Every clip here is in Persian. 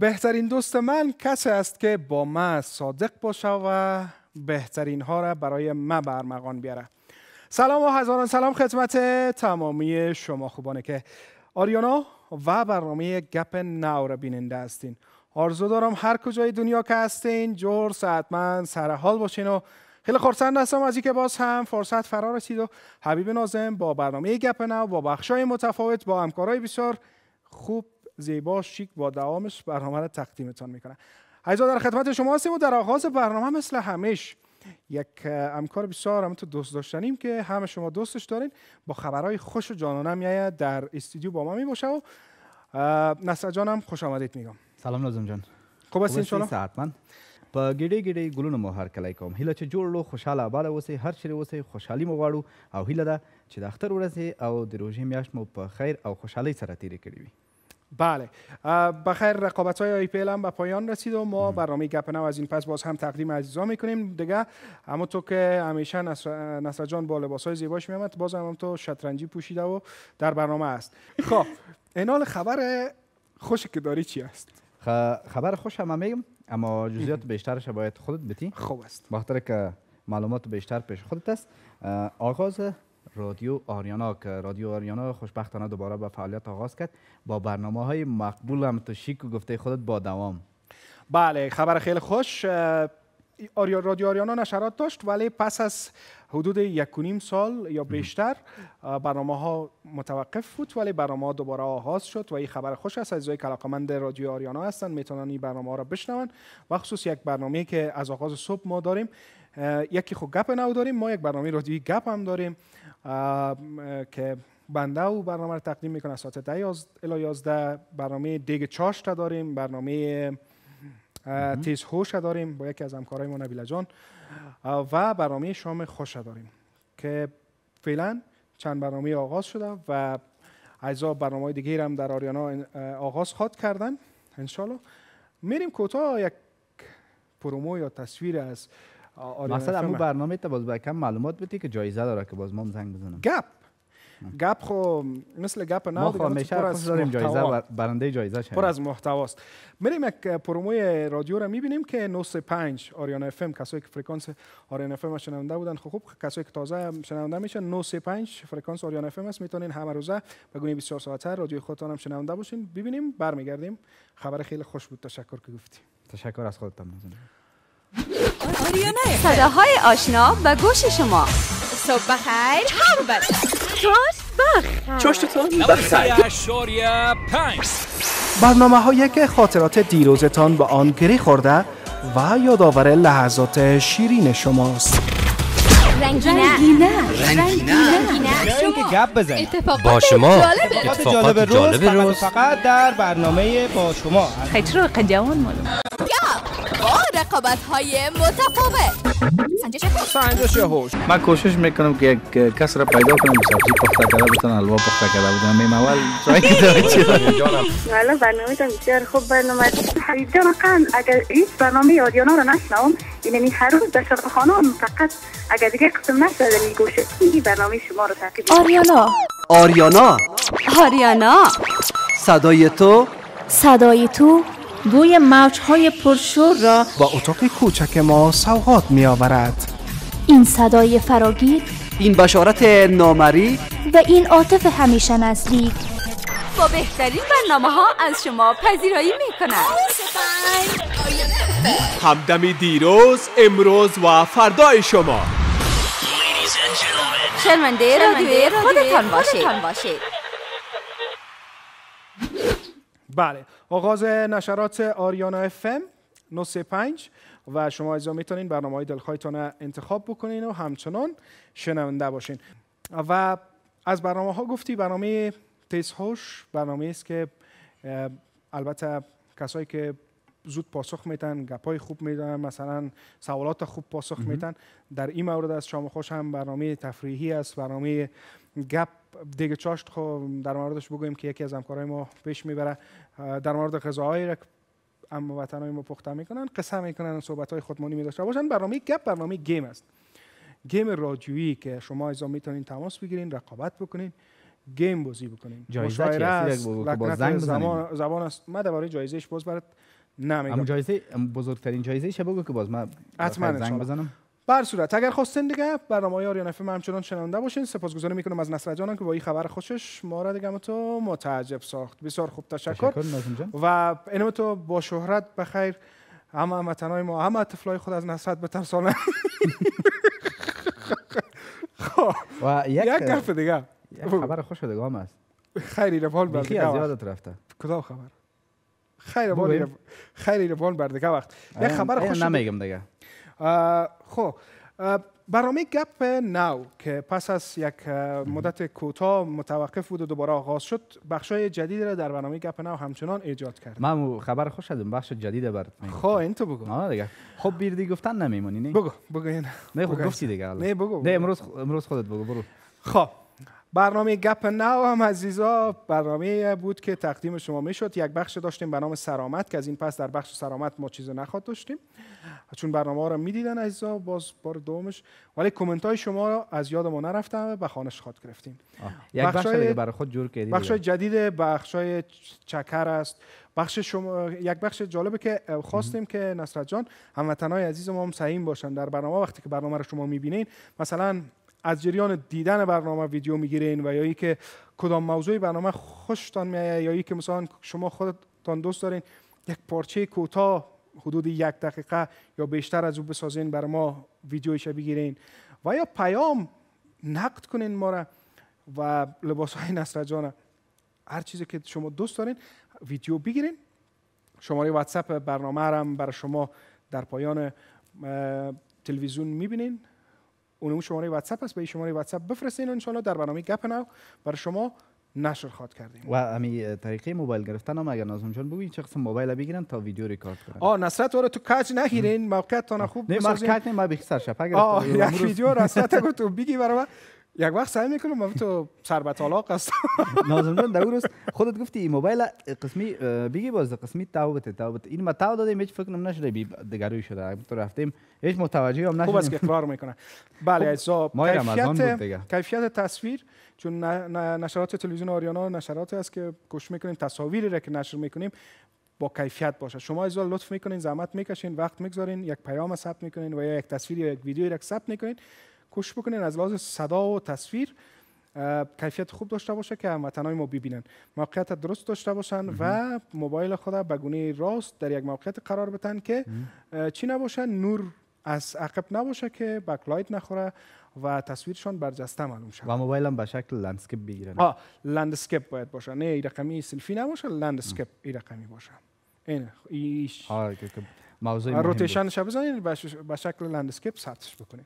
بهترین دوست من کسی است که با من صادق باشه و بهترین ها را برای من برمغان بیاره سلام و هزاران سلام خدمت تمامی شما خوبانه که آریانا و برنامه گپ نو را بیننده هستین. آرزو دارم هر کجای دنیا که هستین جور ساعتمند سر حال باشین و خیلی خورسند هستم از اینکه باز هم فرصت فرا رسید و حبیب نازم با برنامه گپ نو با بخشای متفاوت با همکارای بسیار خوب زیبا شیک با دوامش برنامه را تقدیمتان می‌کنه. عزیزا در خدمت شما هستیم و در آغاز برنامه مثل همیش یک همکار بسیار هم تو دوست داشتنیم که همه شما دوستش دارین. با خبرهای خوش و جانانه میآید. در استودیو با ما می باشه و نصر جانم خوش آمدید میگم. سلام نازم جان. خوب هستین شما؟ ساعتمن په ګډې ګډې ګلونو مو هر کلی کوم هیله چې جوړ لو خوشاله آباد اوسئ هر چیرې اوسئ خوشحالي مو غواړو او هیله ده چې د اختر ورځې او د روژې میاشت مو په خیر او خوشحالۍ سره تیرې کړې وي بله. بخیر رقابت های آی هم به پایان رسید و ما برنامه گپ نو از این پس باز هم تقدیم عزیزا می‌کنیم. دیگه اما تو که همیشه نصر, نصر جان با لباس های زیباش میامد باز هم, تو شطرنجی پوشیده و در برنامه است. خب اینال خبر خوشی که داری چی است؟ خبر خوش هم میگم اما جزئیات بیشترش باید خودت بتی خوب است. بخاطر که معلومات بیشتر پیش خودت است. آغاز رادیو آریانا که رادیو آریانا خوشبختانه دوباره به فعالیت آغاز کرد. با برنامه های مقبول هم تو شیک و گفته خودت با دوام. بله خبر خیلی خوش. رادیو آریانا نشرات داشت ولی پس از حدود یک و نیم سال یا بیشتر برنامه ها متوقف بود ولی برنامه ها دوباره آغاز شد و این خبر خوش است. از که علاقمند رادیو آریانا هستند. می‌تونن این برنامه ها را بشنون. و خصوص یک برنامه که از آغاز صبح ما داریم. یکی خود گپ نو داریم ما یک برنامه رادیویی گپ هم داریم. که بنده و برنامه رو تقدیم می‌کنه ساعت ده الی 11 برنامه دیگ چاشت داریم برنامه تیز هوش داریم با یکی از همکارای ما نبیله جان. و برنامه شام خوش داریم که فعلا چند برنامه آغاز شده و اجزا برنامه دیگه هم در آریانا آغاز خواد کردن انشالله میریم کوتاه یک promo یا تصویر از مثلا همون برنامه تا باز کم معلومات بدی که جایزه داره که باز ما زنگ بزنم. گپ. گپ خو مثل گپ نه ما خو همیشه داریم جایزه برنده جایزه پر از محتواست. میریم یک promo ی رادیو رو می‌بینیم که 95 آریانا FM کسایی که فرکانس آریانا FM شنونده بودن. خب خوب کسایی که تازه شنونده میشن 95 فرکانس آریانا FM است. می‌تونین همه روزه به گونه 24 ساعته رادیو خودتان هم شنونده باشین. ببینیم برمیگردیم. خبر خیلی خوش بود. تشکر که گفتی تشکر از خودت صداهای آشنا به گوش شما. صبح بخیر. هم بد چشت بخیر برنامه هایی که خاطرات دیروزتان به آن گری خورده و یادآور لحظات شیرین شماست. رنگینه. رنگینه. گپ بزن با شما. اتفاقات جالب روز فقط در برنامه با شما. خیلی رو قجوان مالو با رقابت های متفاوت. سنجش هوش. من کوشش می‌کنم که یک کس را پیدا کنم سبزی پخته کرده بودن حلوا پخته کرده بودن. میم اول ترای کردم والا برنامه تا بسیار خوب برنامه. حبیب جان قند اگر هیچ برنامه آدیانا رو نشنوم یعنی هر روز در خانه فقط اگر دیگه قسم نشده میگوشه این برنامه شما رو تعقیب آریانا. آریانا. آریانا. صدای تو. صدای تو. بوی موجهای پرشور را با اتاق کوچک ما سوغات می آورد این صدای فراگیر این بشارت نامری و این عاطف همیشه نزدیک. با بهترین برنامه ها از شما پذیرایی می کند همدمی دیروز امروز و فردای شما. شرمنده رادیوی خودتان باشید. بله. آغاز نشرات آریانا اف ام 95 و شما ایزا می‌تونین برنامه های دلخواهتان انتخاب بکنین و همچنان شنونده باشین. و از برنامه ها گفتی برنامه تیز هوش برنامه است که البته کسایی که زود پاسخ میتن گپای خوب میدن مثلا سوالات خوب پاسخ میتن در این مورد از شام خوش هم برنامه تفریحی است برنامه گپ. دیگه چاشت خو در موردش بگویم که یکی از همکارای ما پیش می‌بره. در مورد غذاهایی را اما وطنهای ما پخته می‌کنن قصه می‌کنن صحبت های خودمانی می داشته باشن. برنامه گپ برنامه گیم است. گیم رادیویی که شما ایزا می‌تونین تماس بگیرین رقابت بکنین گیم بازی چی مشاعره است؟ با زبان است. من درباره جایزهش باز برات اما نمیگم جایزه ام بزرگترین جایزه شه بگو که باز من حتما زنگ. بزنم. بر صورت اگر خواستین دیگه برنامه های آریان افم همچنان شنونده باشین سپاسگزاری می‌کنم از نصر جانم که با این خبر خوشش ما را دیگه تو متعجب ساخت. بسیار خوب تشکر. تشکر و اینم تو با شهرت بخیر. همه هموطنای ما همه طفلای خود از نصرت بترسانه خب و یک حرف دیگه. خبر خوش دیگه هم است خیری روان بر از یادت رفته. کدام خبر؟ خیر بگویم. خیری روان بر دیگه وقت یک خبر خوش نمیگم دیگه. خب. برنامه گپ نو که پس از یک مدت کوتاه متوقف بود و دوباره آغاز شد بخشای جدید را در برنامه گپ نو همچنان ایجاد کرد من خبر خوش از بخش جدید میگم. خب این تو بگو. آه دیگه. خب بیردی گفتن نمیمونی نه بگو بگو این. نه خب. گفتی دیگه. نه بگو نه امروز امروز خودت بگو برو. خب. برنامه گپ نو هم عزیزا. برنامه بود که تقدیم شما می شد یک بخش داشتیم به نام سرامت که از این پس در بخش سرامت ما چیز نخواد داشتیم. چون برنامه ها رو می‌دیدن عزیزا باز بار دومش. ولی کامنت های شما از یاد ما نرفتم به خانش خواد گرفتیم. یک بخش برای خود جور کردی بخش. جدید بخش های چکر است. بخش شما یک بخش جالبه که خواستیم که نصرت جان هموطنای عزیز ما هم سعیم باشن در برنامه. وقتی که برنامه رو شما می‌بینین مثلا از جریان دیدن برنامه ویدیو می‌گیرین و یا ای که کدام موضوع برنامه خوشتان میایه یا ای که مثلا شما خودتان دوست دارین یک پارچه کوتاه حدود یک دقیقه یا بیشتر از او بسازین بر ما ویدیویش بگیرین و یا پیام نقد کنین ما را و لباس های نصر هر چیزی که شما دوست دارین ویدیو بگیرین. شماره واتساپ برنامه هم برای شما در پایان تلویزیون می‌بینین. اون شماره واتساپ است. به این شماره واتساپ بفرستین و انشالله در برنامه گپ نو برای شما نشر خواد کردیم. و امی طریقه موبایل گرفتن هم اگر نازم جان بگوین چه قسم موبایل بگیرن تا ویدیو ریکارد کنن. آه نصرت واره تو کج نگیرین؟ موقعیت تا خوب نه من. کات نه من بیخ سرشپه آه گرفتم یک ویدیو تو بگی برای من یک وقت سعی می‌کنم تو سر به طلاق است نازم جان در روز خودت گفتی این موبایل قسمی بگی باز قسمی تاوبت تاوبت. این ما تاو دادیم هیچ فکر نشده بی دگروی شده. تو رفتیم هیچ متوجه هم خوب است که اقرار می‌کنه. بله از آن بود کیفیت تصویر چون نشرات تلویزیون آریانا نشراتی است که گوش می‌کنیم تصاویری را که نشر می‌کنیم با کیفیت باشه. شما عزیزا لطف می‌کنین زحمت می‌کشین وقت می‌گذارین یک پیام ثبت می‌کنین و یا یک تصویر یا یک ویدیو را ثبت می‌کنین. کوشش بکنین از لحاظ صدا و تصویر کیفیت خوب داشته باشه که هموطنای ما ببینن. موقعیت درست داشته باشن و موبایل خود به گونه راست در یک موقعیت قرار بدن که اه، چی نباشه؟ نور از عقب نباشه که backlight نخوره و تصویرشان برجسته معلوم شد و موبایل هم به شکل landscape بگیرن. آه landscape باید باشه. نه این رقمی سلفی نباشه landscape این رقمی باشه. این ایش. آه که- که موضوع مهم بود. rotation ش بزنین به شکل landscape ثبتش بکنین.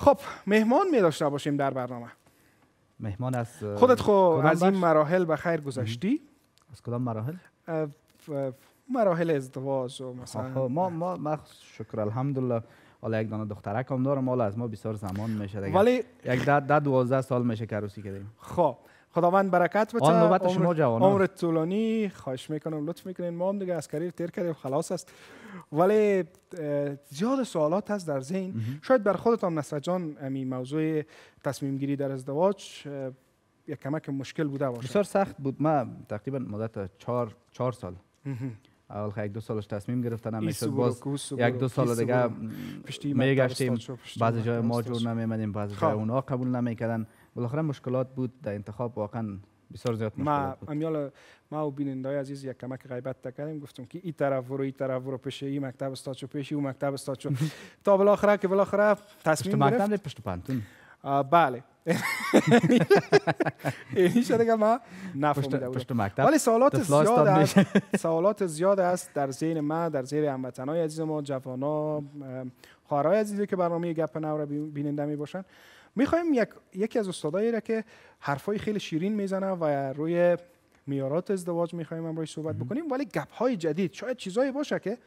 خب مهمان می داشته باشیم در برنامه. مهمان از خودت خو از این؟ مراحل به خیر گذشتی از کدام مراحل؟ مراحل ازدواج و مثلا آخه ما ما ما شکر الحمدلله حالا یک دانه دخترک هم دارم حالا از ما بسیار زمان میشه دیگه. ولی یک ده ده دوازده سال میشه که عروسی کردیم. خب خداوند برکت بده. آن نوبت شما جوانان. عمر طولانی. خواهش می‌کنم لطف می‌کنین. ما هم دیگه از کریر تیر کردیم. خلاص است. ولی زیاد سوالات هست در ذهن. شاید بر خودت هم نصر جان امی موضوع تصمیم گیری در ازدواج یک کمک مشکل بوده باشه. بسیار سخت بود. ما تقریبا مدت چهار چهار سال. اول یک دو سالش تصمیم گرفتن نمی‌شد سبورو، باز یک دو سال دیگه میگشتیم. بعضی جای ما جور. نمیمدیم بعضی خب. جای اونا قبول نمی‌کردن. بالاخره مشکلات بود در انتخاب واقعا بسیار زیاد ما امیال ما و بیننده عزیز یک کمک غیبت کردیم. گفتم که این طرف برو این طرف برو پیش این مکتب استاد شو پیش این مکتب استاد شو تا بالاخره که بالاخره تصمیم مکتب گرفت. نه، پشت پانتون. بله. این شده که ما نفهمیده مکتب ولی سوالات زیاد است. سوالات زیاد است در ذهن ما در ذهن هموطنای عزیز ما جوانا خواهرای عزیزی که برنامه گپ نو را بین- بیننده می باشن می‌خوایم یک یکی از استادایی را که حرفای خیلی شیرین می‌زنه و روی میارات ازدواج می‌خوایم امروز صحبت بکنیم ولی گپ های جدید شاید چیزایی باشه که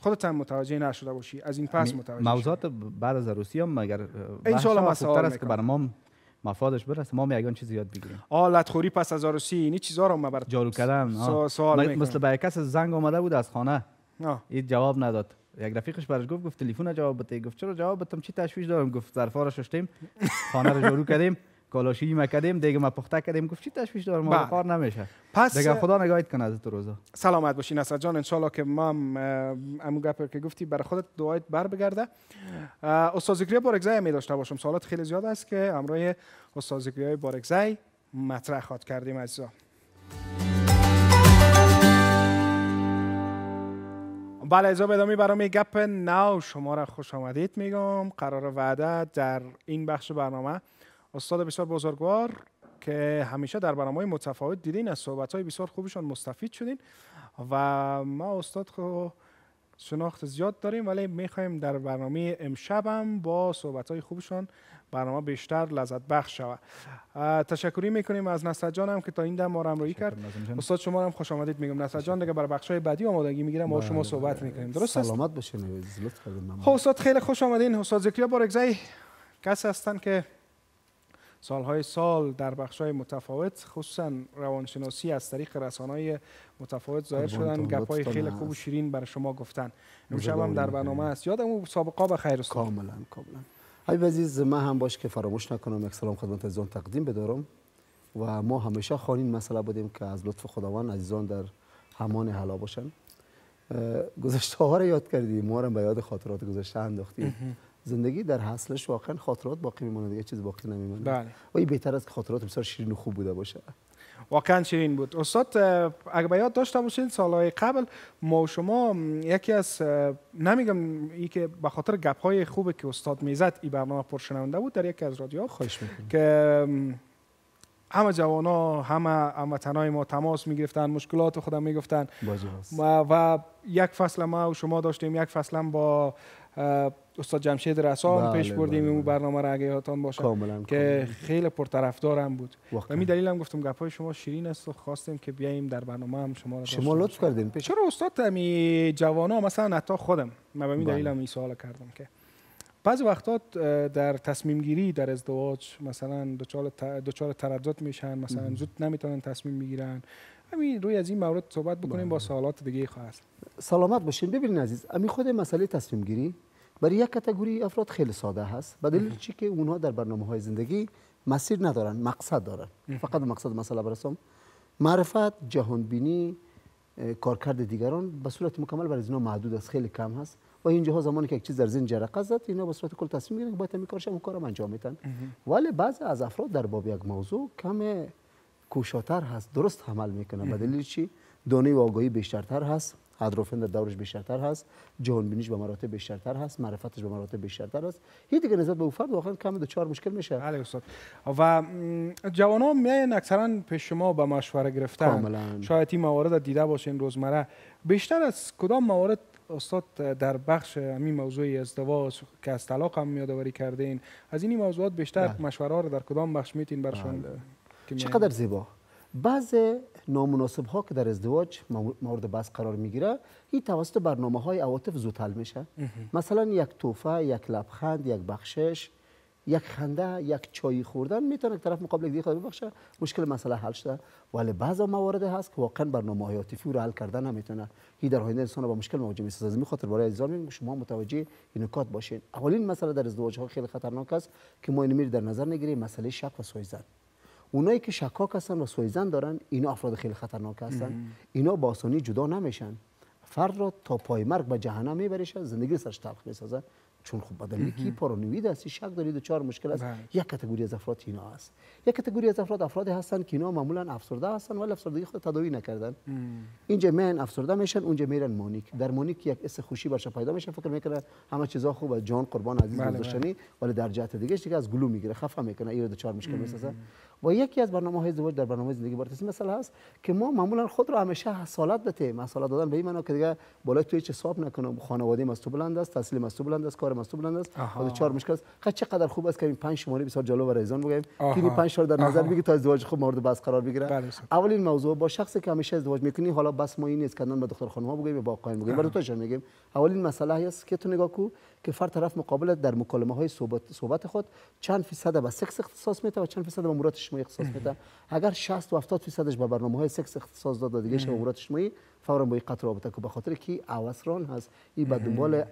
خودت هم متوجه نشده باشی از این پس متوجه موضوعات بعد از عروسی هم مگر این سوال ما سوال خوبتر است که. برای ما مفادش برسه ما هم یگان چیز یاد بگیریم آلت خوری پس از عروسی اینی چیزا رو ما برات جارو آه. سوال. مثل به کس زنگ آمده بود از خانه. این جواب نداد یک رفیقش برش گفت گفت تلفن جواب بده گفت چرا جواب بدم چی تشویش دارم گفت ظرفا رو شستیم خانه رو جارو کردیم کالاشی ما کردیم دیگه ما پخته کردیم گفت چی تشویش دارم ما. کار نمیشه پس دیگه خدا نگاهت کنه از تو روزا سلامت باشی نصرت جان انشالله که ما امو گپ که گفتی برای خودت دعایت بر بگرده استاد زکریا بارگزای می داشته باشم سوالات خیلی زیاد است که همراه استاد زکریا بارگزای مطرح خواد کردیم عزیزا بله از ادامه برنامه گپ نو شما را خوش آمدید میگم. قرار وعده در این بخش برنامه. استاد بسیار بزرگوار که همیشه در برنامه متفاوت دیدین از صحبت های بسیار خوبشان مستفید شدین و ما استاد شناخت زیاد داریم ولی می‌خوایم در برنامه امشب هم با صحبت های خوبشان برنامه بیشتر لذت بخش شود. تشکری می‌کنیم از نصرت جان هم که تا این دم ما را همراهی کرد. استاد شما هم خوش آمدید میگم. نصرت جان دیگه برای بخش های بعدی آمادگی می‌گیرم. با شما صحبت می‌کنیم. درست است؟ سلامت باشین. خب استاد خیلی خوش آمدین. استاد زکریا بارگزی کسی هستند که سالهای سال در بخش‌های متفاوت خصوصا روانشناسی از طریق رسانه‌های متفاوت ظاهر شدن. گپ‌های لطفتان خیلی خوب و. شیرین برای شما گفتن. امشب هم در. برنامه است. یادم او سابقا به خیر استاد. کاملا کاملا. حبیب عزیز من هم باش که فراموش نکنم. یک سلام خدمت عزیزان تقدیم بدارم. و ما همیشه خواهیم مسئله بودیم که از لطف خداوند عزیزان در همان حلا باشن. گذشته ها رو یاد کردیم ما رو به یاد خاطرات گذشته انداختیم زندگی در حاصلش واقعا خاطرات باقی میمونه دیگه چیز باقی نمیمونه بله. و این بهتر است که خاطرات بسیار شیرین و خوب بوده باشه. واقعا شیرین بود. استاد اگه به یاد داشته باشین سالهای قبل ما و شما یکی از نمیگم ای که به خاطر گپ‌های خوبی که استاد می‌زد این برنامه پرشنونده بود در یکی از رادیوها خواهش می‌کنم. که همه جوانا همه هموطنای ما تماس می‌گرفتن مشکلات خودم می‌گفتن. و, و یک فصل ما و شما داشتیم یک فصل با استاد جمشید رسام بله، پیش بردیم بله، اون بله. برنامه را اگه یادتان باشه که خیلی پرطرفدارم بود. و واقعا. می دلیل هم گفتم گپای شما شیرین است و خواستیم که بیاییم در برنامه هم شما را شما لطف کردین. پیش چرا استاد می جوانا مثلا حتی خودم. من به این بله. دلیل هم این سوال کردم که بعضی وقتا در تصمیم گیری در ازدواج مثلا دچار دچار تردد میشن مثلا زود نمی‌تونن تصمیم بگیرن همین روی از این مورد صحبت بکنیم. با سوالات دیگه خواهد سلامت باشین. ببینید عزیز امی خود مسئله تصمیم گیری برای یک کتگوری افراد خیلی ساده هست. به دلیل چی که اونها در برنامه های زندگی مسیر ندارن مقصد دارن. فقط مقصد مسئله برسم. معرفت جهانبینی اه، کارکرد دیگران به صورت مکمل برای اینا محدود است خیلی کم هست. و اینجاها زمانی که یک چیز در جرقه زد اینا به صورت کل تصمیم می‌گیرن که باید همین کارش هم کارم انجام میدن ولی بعضی از افراد در باب یک موضوع کم کوشاتر هست درست عمل می‌کنه به دلیل چی؟ دانه و آگاهی بیشترتر هست هدروفن در دورش بیشترتر هست جهان بینیش به مراتب بیشترتر هست معرفتش به مراتب بیشترتر هست. هیچ دیگه نسبت به او فرد واقعا کم دچار مشکل میشه. بله استاد. و جوان ها میاین اکثرا پیش شما به مشوره گرفتن. کاملا. شاید این موارد دیده باشین روزمره. بیشتر از کدام موارد استاد در بخش همین موضوع ازدواج که از طلاق هم یادآوری کردین از این موضوعات بیشتر بله. مشوره رو در کدام بخش میتین برشون میاین؟ چقدر زیبا. بعض نامناسب ها که در ازدواج مو- مورد بحث قرار می‌گیره این توسط برنامه های عواطف زود حل میشه مثلا یک توفه یک لبخند یک بخشش. یک خنده یک چای خوردن می‌تونه طرف مقابل دیگه خود ببخشه. مشکل مسئله حل شده. ولی بعض موارد هست که واقعا برنامه های عاطفی رو حل کردن نمی‌تونه. این در آینده انسان با مشکل مواجه می‌سازه از خاطر برای عزیزان میگم شما متوجه این نکات باشین. اولین مسئله در ازدواج ها خیلی خطرناک است که ما اینو در نظر نگیریم. مسئله شک و سوء ظن اونایی که شکاک هستن و سوء ظن دارن اینا افراد خیلی خطرناک هستن. اینا با آسانی جدا نمیشن. فرد را تا پای مرگ به جهنم میبرش زندگی سرش تلخ می‌سازه. چون خب بدلی کی پارانوید است شک دارید و دچار مشکل است. بله. یک category از افراد اینا است. یک کتگوری از افراد افرادی هستن که اینا معمولا افسرده هستن ولی افسردگی خود تداوی نکردن. اینجا میان افسرده میشن اونجا میرن مانیک در مانیک یک اس خوشی برش پیدا میشه فکر می‌کنه همه چیزا خوبه جان قربان عزیز بله، گذاشتنی ولی در جهت دیگه دیگه از گلو می‌گیره خفه می‌کنه ایراد چهار مشکل می‌سازه. و یکی از برنامه های ازدواج در برنامه زندگی بارت مثلا هست که ما معمولا خود رو همیشه حسالت بده حسالت دادن به این معنا که دیگه بالای تو هیچ حساب نکنم. خانواده از تو بلند است تحصیل از تو بلند است کار از تو بلند است. و چهار مشکل است. خب چقدر خوب است که این پنج شماره بسیار جلو و رایزان بگیم. که این پنج شماره در نظر آها. بگی تا ازدواج خوب مورد بحث قرار بگیره بله، صد. اولین موضوع با شخصی که همیشه ازدواج می‌کنی حالا بس ما این نیست که به دختر خانم ها بگیم با آقایان بگیم. برای توشان میگیم. اولین مسئله است که تو نگاه کو. که فرد طرف مقابل در مکالمه های صحبت, صحبت خود چند فیصد به سکس اختصاص میده و چند فیصد به امورات اجتماعی اختصاص میده. اگر 60 و 70 فیصدش به برنامه های سکس اختصاص داد و دیگه به امورات اجتماعی فورا با این قطع رابطه کو به خاطر کی؟ اوسران هست. این به دنبال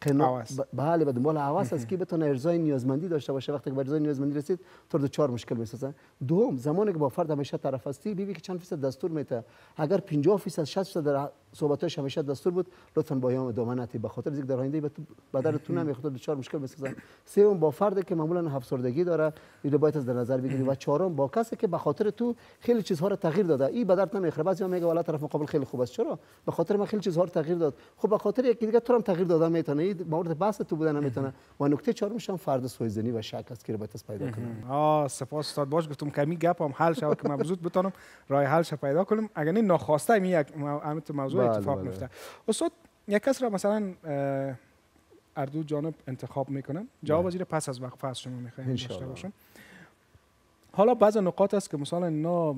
قنا عوض. ب- بله به دنبال عوض است که بتونه ارزای نیازمندی داشته باشه. وقتی که به ارزای نیازمندی رسید تو رو چهار مشکل می‌سازه. دوم زمانی که با فرد همیشه طرف هستی ببین که چند فیصد دستور میته اگر 50 فیصد 60 فیصد در صحبتاش همیشه دستور بود. لطفا با ایام ادامه ندی به خاطر اینکه در آینده به تو- به در تو نمی‌خواد چهار مشکل می‌سازه سوم با فردی که معمولا افسردگی داره. این رو باید از در نظر بگیری. و چهارم با کسی که به خاطر تو خیلی چیزها رو تغییر داده. این به درد بعضی میگه والا طرف مقابل خیلی خوب است. چرا؟ به خاطر من خیلی چیزها رو تغییر داد. خب به خاطر یکی دیگه تو هم تغییر داده می‌تونه. این مورد بحث تو بودن نمی‌تونه. و نکته چهارمش هم فرد سویزنی و شک است که باید پیدا کنیم آه سپاس استاد. باش گفتم کمی گپ هم. حل شود که من زود بتونم راه حلش پیدا کنم. اگر نه ناخواسته می یک موضوع بله، اتفاق بله. میفته استاد یک کس را مثلا اردو جانب انتخاب می‌کنم جواب این پس از وقفه از شما می‌خوایم داشته. باشم حالا بعض نقاط است که مثلا اینا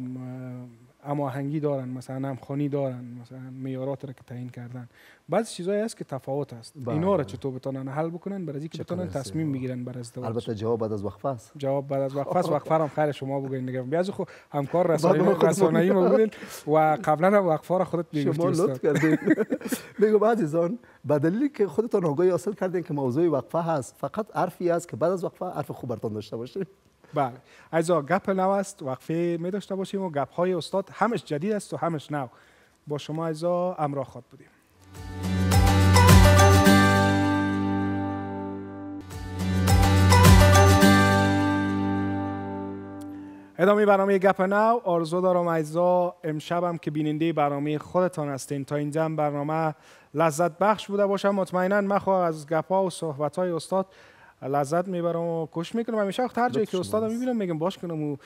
اماهنگی دارن مثلا همخوانی دارن مثلا معیارات را که تعیین کردن. بعضی چیزایی هست که تفاوت است بله، اینا را. چطور بتونن حل بکنن؟ برای اینکه بتونن تصمیم زیبا. بگیرن بر ازدواج. البته جواب بعد از وقفه است. جواب بعد از وقفه است. وقفه هم خیر شما بگوین دیگه بیاز خو همکار رسانه‌ای رسانه‌ای ما بودین و قبلا هم وقفه را خودت می‌گفتی شما لطف کردین. میگم عزیزان به دلیلی که خودتان آگاهی حاصل کردین که موضوع وقفه هست فقط حرفی است که بعد از وقفه حرف خوب برتان داشته باشید بله. ایزا گپ نو است. وقفه می داشته باشیم و گپ های استاد همش جدید است و همش نو. با شما ایزا امراه خود بودیم. ادامه برنامه گپ نو. آرزو دارم ایزا امشبم که بیننده برنامه خودتان هستین. تا اینجا برنامه لذت بخش بوده باشم. مطمئنا مخواه از گپ ها و صحبت های استاد لذت می‌برم و کش می‌کنم. همیشه هر جایی که استادم می‌بینم میگم باش کنم و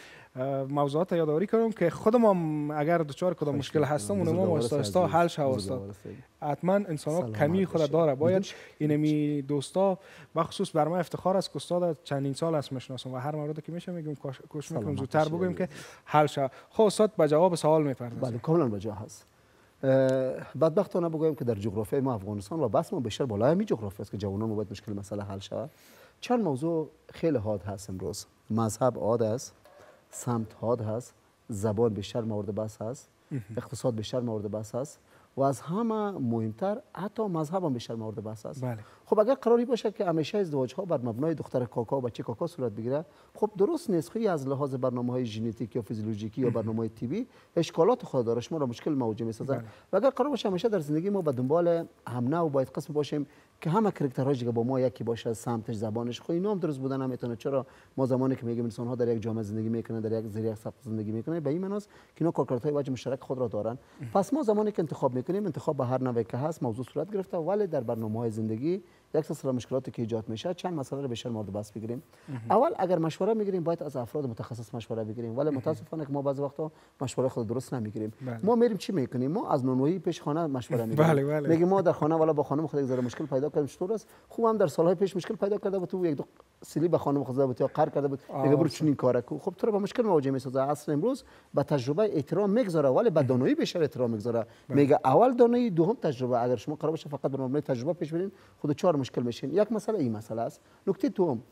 موضوعات یادآوری کنم که خودم هم اگر دچار کدام مشکل هستم اونم هم آهسته حل شه استاد حتما انسان ها کمی خود. داره. باید اینمی دوستا بخصوص بر من افتخار است که استاد چندین سال است می‌شناسم و هر مورد که میشه میگم کوشش می‌کنم زودتر. بگویم که حل شه. خب استاد به جواب سوال می‌پردازیم بله کاملا بجا هست. بدبختانه بگویم که در جغرافیای ما افغانستان و بس ما بیشتر بالای همین جغرافی است که جوانان باید مشکل مسئله حل شود. چند موضوع خیلی حاد هست امروز. مذهب عاد است سمت حاد هست زبان بیشتر مورد بحث هست اقتصاد بیشتر مورد بحث هست و از همه مهمتر حتی مذهب هم بیشتر مورد بحث است بله. خب اگر قراری باشه که همیشه ازدواج ها بر مبنای دختر کاکا و بچه کاکا صورت بگیره خب درست نیست خیلی از لحاظ برنامه های ژنتیک یا فیزیولوژیکی یا برنامه های طبی اشکالات خود داره. شما را مشکل مواجه می‌سازه بله. و اگر قرار باشه همیشه در زندگی ما به دنبال هم و باید قسم باشیم که همه character هایی که با ما یکی باشه سمتش زبانش خب اینا هم درست بودن نمی‌تونه چرا ما زمانی که میگیم انسان ها در یک جامعه زندگی می‌کنن در یک زیر یک سقف زندگی می‌کنن به این معناست که اینا کارکردهای وجه مشترک خود را دارن. پس ما زمانی که انتخاب می‌کنیم انتخاب به هر نوعی که هست موضوع صورت گرفته ولی در برنامه های زندگی یک سلسله مشکلاتی که ایجاد میشه چند مسئله رو بیشتر مورد بحث بگیریم اول اگر مشوره می‌گیریم باید از افراد متخصص مشوره بگیریم. ولی متاسفانه که ما بعضی وقتا مشوره خود درست نمی‌گیریم. بله. ما میریم چی می‌کنیم؟ ما از نونوایی پیش خانه مشوره می‌گیریم. بله، بله. میگیم ما در خانه والا با خانم خود یک ذره مشکل پیدا کردیم. چطور است؟ خوب هم در سالهای پیش مشکل پیدا کرده بود. تو یک دو سیلی به خانم خود بود یا قهر کرده بود. میگه برو. چنین کار کو. خب تو رو با مشکل مواجه می‌سازه. اصل امروز با تجربه احترام می‌گذاره ولی با دانایی بیشتر احترام می‌گذاره. میگه اول دانایی دوم تجربه. اگر شما قرار باشه فقط بر مبنای تجربه پیش برین خود چهار مشکل میشین یک مسئله این مسئله است. نکته دوم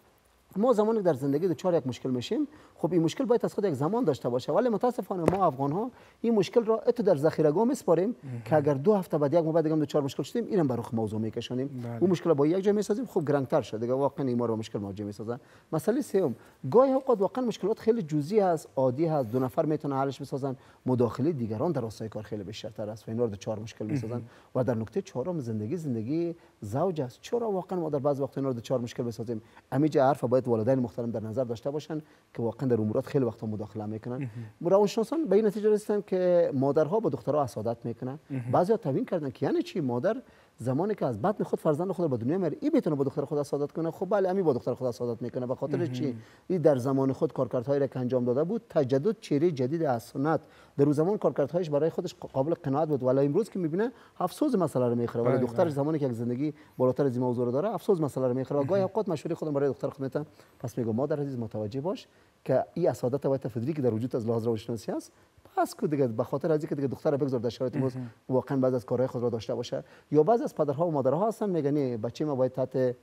ما زمانی در زندگی دچار یک مشکل میشیم خب این مشکل باید از خود یک زمان داشته باشه. ولی متاسفانه ما افغان ها این مشکل را اتو در ذخیره‌گاه میسپاریم که اگر دو هفته بعد یک ما بعد هم دچار مشکل شدیم اینم بر رخ موضوع میکشانیم بله. اون مشکل با یک جا می‌سازیم خب گرانتر شد. دیگه واقعا این ما رو مشکل مواجه می‌سازه مسئله سوم گاهی اوقات واقعا مشکلات خیلی جزئی هست عادی هست. دو نفر می‌تونه حلش بسازن. مداخله دیگران در راستای کار خیلی بیشتر است و اینا رو دچار مشکل می‌سازن. و در نکته چهارم زندگی زندگی زوج است. چرا واقعا ما در بعض وقت اینا رو دچار مشکل بسازیم؟ امیجا حرف باید والدین محترم در نظر داشته باشن که واقعا در امورات خیلی وقتا مداخله می‌کنن. روانشناسان به این نتیجه رسیدن که مادرها با دخترها حسادت می‌کنن. بعضیا تبیین کردن که یعنی چی؟ مادر زمانی که از بطن خود فرزند خود را به دنیا میاره این می‌تونه با دختر خود حسادت کنه؟ خب بله امی با دختر خود حسادت می‌کنه. به خاطر چی؟ این در زمان خود کارکردهایی را که انجام داده بود تجدد چهره جدید از سنت. در اون زمان کارکردهایش برای خودش قابل قناعت بود. ولی امروز که می‌بینه افسوس مسئله رو می‌خره. ولی بله، دختر بله. زمانی که یک زندگی بالاتر از این موضوع رو داره افسوس مسئله رو می‌خره. و گاهی اوقات مشوره خودم برای دختر خود میتم پس میگم مادر عزیز متوجه باش که این اسادت و تفدری که در وجود از لحاظ روانشناسی هست که دیگه به خاطر از اینکه دیگه دختر بگذار در شرایط امروز واقعا بعض از کارهای خود را داشته باشه. یا بعض از پدرها و مادرها هستن میگن بچه ما باید تحت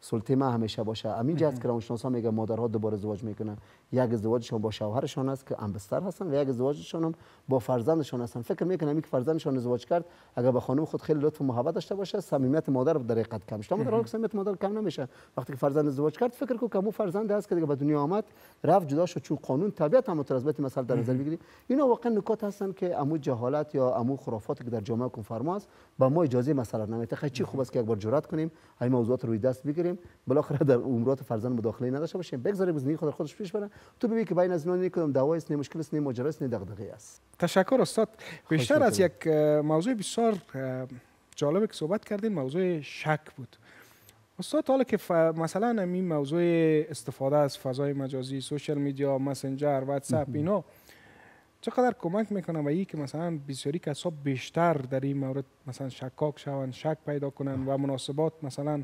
سلطه ما همیشه باشه. همین جهت که روانشناسا میگه مادرها دوباره ازدواج می‌کنن. یک ازدواجشون با شوهرشان است که انبستر هستن و یک ازدواجشون هم با فرزندشان هستن. فکر می‌کنم که فرزندشان ازدواج کرد اگر به خانم خود خیلی لطف و محبت داشته باشه صمیمیت مادر در حقیقت کم شد اما در حالی که صمیمیت مادر کم نمیشه. وقتی که فرزند ازدواج کرد فکر کو که مو فرزند است که دیگه به دنیا آمد رفت جدا شد. چون قانون طبیعت هم مترازبت مسئله در نظر بگیری. اینا واقعا نکات هستن که امو جهالت یا امو خرافاتی که در جامعه کن فرما است با ما اجازه مسئله نمیده. چی خوب است که یک بار جرأت کنیم. این موضوعات روی دست بگیریم. بالاخره در امورات فرزند مداخله نداشته باشیم. بگذاریم زندگی خود خودش پیش بره. تو ببین که بین از اینا کدام دعوا است نه مشکل است نه ماجرا است نه دغدغه است. تشکر استاد. بیشتر از. یک موضوع بسیار اه، جالبی که صحبت کردین موضوع شک بود. استاد حالا که ف... مثلا این موضوع استفاده از فضای مجازی social media messenger واتساپ اینا چقدر کمک می‌کنه به این که مثلا بسیاری کسا بیشتر در این مورد مثلا شکاک شوند شک پیدا کنن و مناسبات مثلا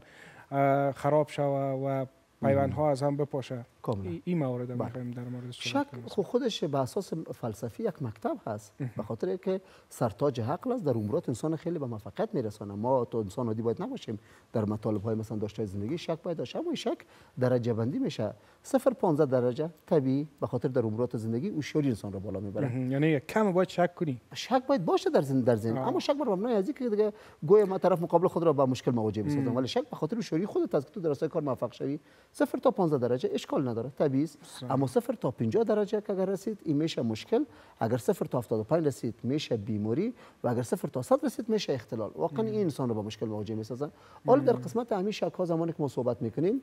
خراب شوه و پیوندها از هم بپاشه. کاملا. ای- این مورد بله. می‌خوایم در مورد شک خو خودش به اساس فلسفی یک مکتب هست. به خاطر اینکه سرتاج عقل است در امورات انسان خیلی به موفقیت میرسانه. ما تو انسان عادی باید نباشیم. در مطالب های مثلا داشته زندگی شک باید داشت اما شک درجه بندی میشه. صفر 15 درجه. طبیعی به خاطر در امورات زندگی هوشیاری انسان را بالا می‌بره. یعنی کم باید شک کنی شک باید باشه در زندگی در آه. اما شک بر مبنای از اینکه دیگه گویا ما طرف مقابل خود را با مشکل مواجه بسازم ولی شک به خاطر هوشیاری خودت است که تو در کار موفق شوی. صفر تا 15 درجه اشکال نداره. طبیعی است. اما صفر تا 50 درجه که اگر رسید این میشه مشکل. اگر صفر تا 75 رسید میشه بیماری. و اگر صفر تا 100 رسید میشه اختلال. واقعا این انسان رو با مشکل مواجه می‌سازن حالا در قسمت همین شک ها زمانی که ما صحبت می‌کنیم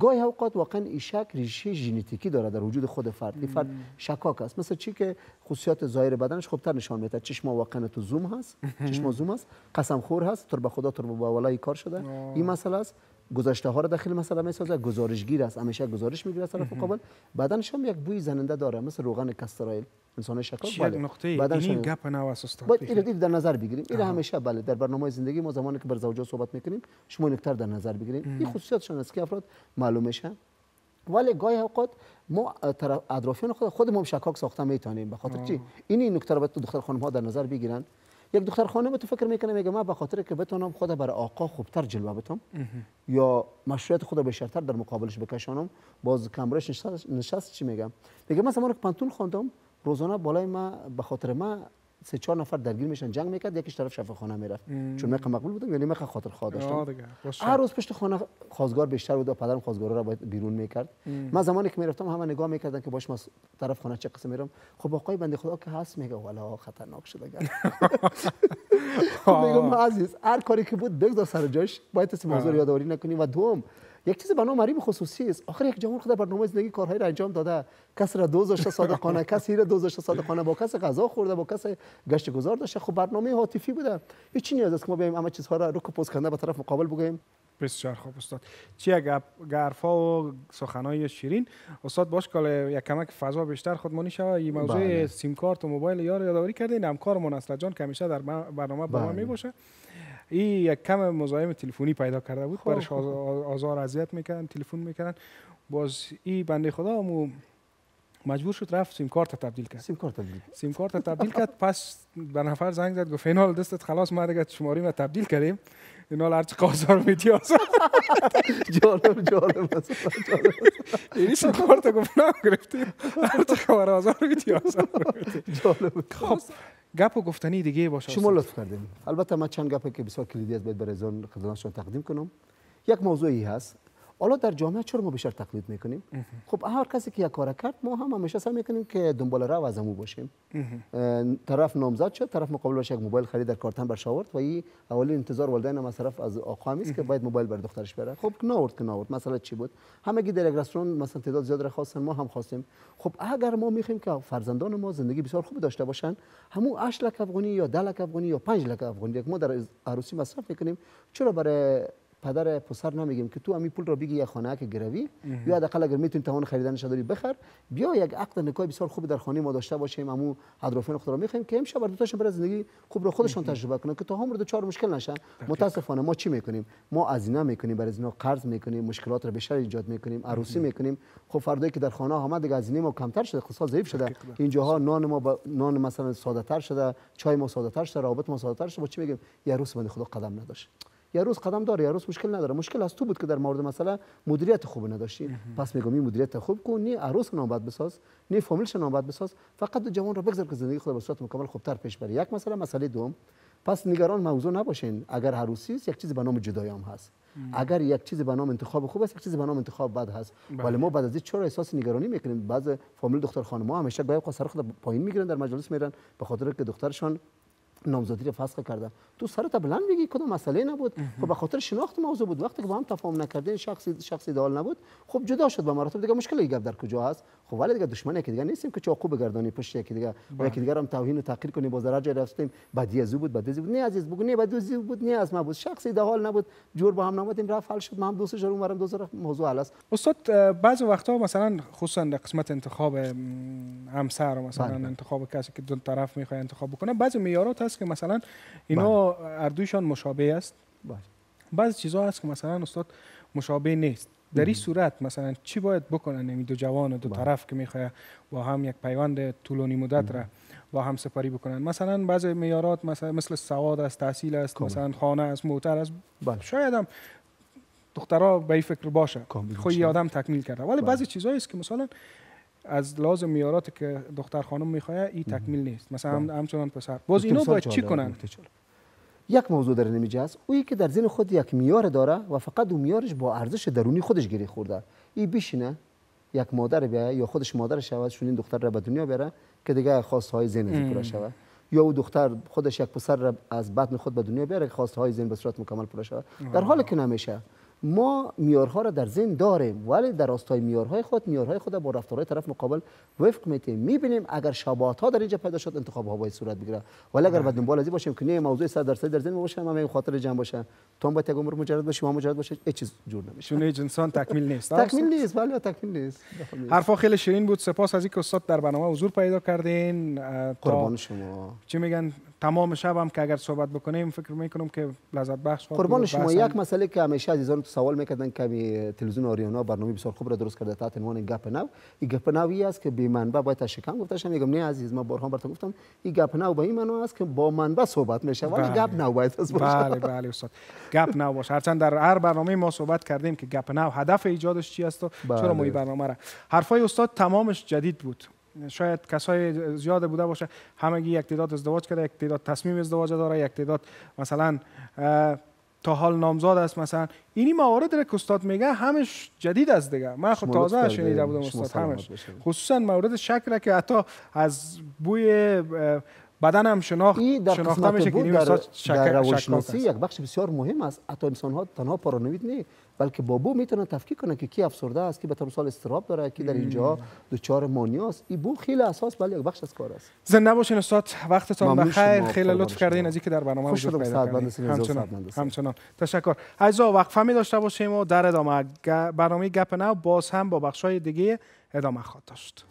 گاهی اوقات واقعا این شک ریشه ژنتیکی داره در وجود خود فرد. این فرد شکاک است. مثل چی که خصوصیات ظاهر بدنش خوبتر نشان میده چشم واقعا تو زوم هست. چشم زوم هست. قسم خور هست. تر به خدا تر به والای کار شده. این مسئله است. گذشته ها رو داخل مسئله می‌سازه گزارشگیر است همیشه گزارش می‌گیره از طرف مقابل بدنش هم یک بوی زننده داره مثل روغن کاسترایل انسان شکاک یک نقطه هم- گپ نو است استاد باید اینو در نظر بگیریم. این همیشه بله در برنامه زندگی ما زمانی که بر زوجا صحبت می‌کنیم شما نکتر در نظر بگیریم. این خصوصیاتشون است که افراد معلوم میشن ولی گاهی اوقات ما اطرافیان خود خود ما هم شکاک ساخته می‌تونیم به خاطر چی؟ این این نکته رو باید دختر خانم ها در نظر بگیرن. یک دختر خانم تو فکر می‌کنه میگه من به خاطر که بتونم خود بر آقا خوبتر جلوه بدم یا مشروعیت خود بیشتر در مقابلش بکشانم باز کمرش نشست, نشست چی میگم؟ میگه من زمانی که پنتون خواندم روزانه بالای ما به خاطر ما سه چهار نفر درگیر میشن جنگ می‌کرد یکیش طرف شفاخانه می‌رفت. چون میخه مقبول بودم یعنی میخه خاطر خواه داشتم. هر روز پشت خانه خواستگار بیشتر بود و پدرم خواستگارا را باید بیرون می‌کرد. من زمانی که می‌رفتم همه نگاه می‌کردن که باش ما طرف خانه چه قسم میرم. خب آقای بنده خدا که هست میگه والا خطرناک شده گر خب میگم عزیز هر کاری که بود بگذار سر جاش. باید رو یادآوری نکنی و دوم یک چیز به نام خصوصی است آخر یک جوان خود برنامه زندگی کارهایی را انجام داده. کسی را دوز داشته صادقانه کسی را دوز داشته صادقانه با کسی غذا خورده با کسی گشت گذار داشته. خب برنامه هاتفی بوده. هیچ چی نیاز است که ما بیایم همه چیزها را رک پوز کنده به طرف مقابل بگوییم؟ بسیار خوب استاد. چی گرفا و سخنای شیرین؟ استاد باش کال یک کمک فضا بیشتر خودمانی شوه این موضوع بله. سیم کارت و موبایل یار یادآوری کردین. همکارمون اصلا جان که همیشه در برنامه با ما بله. می باشه این یک کم مزاحم تلفنی پیدا کرده بود. خب، برش خب. آز- آزار اذیت می‌کردن تلفن می‌کردن. باز این بنده خدا همو مجبور شد رفت سیم کارت تبدیل کرد. سیم کارت تبدیل سیم کارت تبدیل کرد. پس به نفر زنگ زد گفت اینال دستت خلاص ما دیگه شماری ما تبدیل کردیم. اینال هرچی قازار میدی جالب جالب است جالب یعنی سیم کارت گفت نه گرفتی هرچی خبر آزار میدی آزار میدی. جالب. خب. گپ و گفتنی دیگه باشه شما. لطف کردین. البته من چند گپی که بسیار کلیدی است باید برای زن خدمتشون تقدیم کنم. یک موضوعی هست. حالا در جامعه چرا ما بیشتر تقلید می‌کنیم؟ خب هر کسی که یک کار کرد ما هم همیشه سعی می‌کنیم که دنبال رو از امو باشیم. طرف نامزد شد طرف مقابلش یک موبایل خرید در کارتن برش آورد و این اولین انتظار والدین هم از طرف از آقا است که باید موبایل بر دخترش بره. خب ناورد که ناورد. مسئله چی بود؟ همگی در یک رستوران مثلا تعداد زیاد را خواستن ما هم خواستیم. خب اگر ما می‌خوایم که فرزندان ما زندگی بسیار خوب داشته باشن همون 8 لک افغانی یا 10 لک افغانی یا 5 لک افغانی یک ما در عروسی مصرف می‌کنیم چرا برای پدر پسر نمیگیم که تو همین پول را بگی یک خانه که گروی یا حداقل اگر می‌تونی توان خریدنش داری بخر بیا یک عقد نکاح بسیار خوب در خانه ما داشته باشیم امو اطرافیان خود را می‌خوایم که امشب بر دوتاشون برای زندگی خوب رو خودشون تجربه کنن که تا هم رو چهار مشکل نشن. متاسفانه ما چی می‌کنیم؟ ما از اینا می‌کنیم برای از اینا قرض می‌کنیم مشکلات رو بیشتر ایجاد می‌کنیم عروسی می‌کنیم. خب فردایی که در خانه آمد دیگه از ما کمتر شده اقتصاد ضعیف شده. اینجاها نان ما با نان مثلا ساده تر شده چای ما ساده تر شده روابط ما ساده تر شده. با چی میگیم؟ یه عروس بنده خدا قدم نداشت. یا روز قدم داره یا روز مشکل نداره. مشکل از تو بود که در مورد مثلا مدیریت خوب نداشتی. پس میگم این مدیریت خوب کن نه عروس نام بد بساز نه فامیلش نام بد بساز. فقط دو جوان را بگذار که زندگی خود به صورت مکمل خوبتر پیش بره. یک مسئله مسئله دوم. پس نگران موضوع نباشین. اگر عروسی است یک چیز به نام جدایی هم هست. اگر یک چیز به نام انتخاب خوب است یک چیز به نام انتخاب بد هست. ولی ما بعد از این چرا احساس نگرانی می‌کنیم؟ بعض فامیل دختر خانم ها همیشه گاهی سر خود پایین می‌گیرن در مجلس میرن به خاطر که دخترشان نامزادی رو فسخ کردن تو سرت بلند میگی کدام مسئله نبود؟ خب به خاطر شناخت موضوع بود. وقتی که با هم تفاهم نکردین شخصی شخصی ایدئال نبود خب جدا شد به مراتب. دیگه مشکل گپ در کجا هست؟ خب ولی دیگه دشمن که دیگه نیستیم که چاقو بگردانی پشت یکی دیگه. و یکی دیگه هم توهین و تحقیر کنی با ضرر جای رفتیم. بدی از بود بدی بود. نه عزیز بگو نه بدی بود نه از ما بود. شخصی ایدئال نبود. جور با هم نمودیم رفت حل شد. ما هم دوستش رو اونورم دوست موضوع حل است. استاد بعضی وقتها مثلا خصوصا در قسمت انتخاب همسر مثلا بله. انتخاب کسی که دو طرف می‌خواد انتخاب بکنه بعضی معیارات هست که مثلا اینا اردویشان مشابه است. بله. بعضی چیزها هست که مثلا استاد مشابه نیست. در این صورت مثلا چی باید بکنن این دو جوان و دو بله. طرف که می‌خواد با هم یک پیوند طولانی مدت را با هم سپاری بکنن مثلا بعضی معیارات مثلا مثل سواد است تحصیل است. مثلا خانه است موتر است بله. شاید هم دخترها به این فکر باشه خود باشه. آدم تکمیل کرده ولی بله. بعضی چیزایی است که مثلا از لازم میارات که دختر خانم می‌خواد این تکمیل نیست مثلا هم همچنان پسر باز اینا نکته باید چی کنن. یک موضوع در نمیجه است اویی که در ذهن خود یک میار داره و فقط اون میارش با ارزش درونی خودش گیری خورده. این بشینه یک مادر بیایه یا خودش مادر شود چون این دختر را به دنیا بیاره که دیگه خواسته های ذهن پورا شود. یا او دختر خودش یک پسر را از بطن خود به دنیا بیاره که خواسته های ذهن به صورت مکمل پورا شود. در حالی که نمیشه ما میارها را در ذهن داریم ولی در راستای میارهای خود میارهای خود را با رفتارهای طرف مقابل وفق میتیم می‌بینیم اگر شباهت ها در اینجا پیدا شد انتخاب ها باید صورت بگیره. ولی اگر به دنبال ازی باشیم که نه موضوع 100 درصد در ذهن ما باشه ما خاطر جمع باشه. تو باید یک عمر مجرد باشی ما مجرد باشه هیچ چیز جور نمیشه. چون هیچ انسان تکمیل نیست. تکمیل نیست ولی تکمیل نیست. حرفا خیلی شیرین بود. سپاس از اینکه استاد در برنامه حضور پیدا کردین. قربان شما. چی میگن؟ تمام شب هم که اگر صحبت بکنیم فکر می‌کنم که لذت بخش خواهد قربان. شما یک مسئله که همیشه عزیزان تو سوال می‌کردن که می تلویزیون آریانا برنامه بسیار خوب را درست کرده تحت عنوان گپ نو این گپ نوی است که بی منبع باید از شکم گفته شم میگم نه عزیز ما بارها براتون گفتم این گپ نو به این معنی است که با منبع صحبت میشه ولی بله. گپ نو باید باشه بله بله استاد گپ نو باشه هرچند در هر برنامه ما صحبت کردیم که گپ نو هدف ایجادش چی است و بله. چرا ما این برنامه را حرفای استاد تمامش جدید بود شاید کسای زیاد بوده باشه همگی یک تعداد ازدواج کرده یک تعداد تصمیم ازدواج داره یک تعداد مثلا تا حال نامزاد است مثلا اینی موارد را که استاد میگه همش جدید است دیگه من خود لطف تازه. شنیده بودم استاد همش. خصوصا مورد شک را که حتی از بوی بدن هم شناخت شناخته میشه که در, در روانشناسی. یک بخش بسیار مهم است حتی انسان ها تنها پارانوید نه بلکه با بو می‌تونن تفکیک کنن که کی افسرده است کی به مثال استراب داره کی در اینجا دچار مانیا است این بو خیلی اساس بله یک بخش از کار است زنده باشین استاد وقتتان بخیر. خیلی لطف کردین. از اینکه در برنامه شدم. پیدا کردین همچنان. همچنان تشکر عزیزا وقفه می داشته باشیم و در ادامه برنامه گپ نو باز هم با بخشای دیگه ادامه خواهد داشت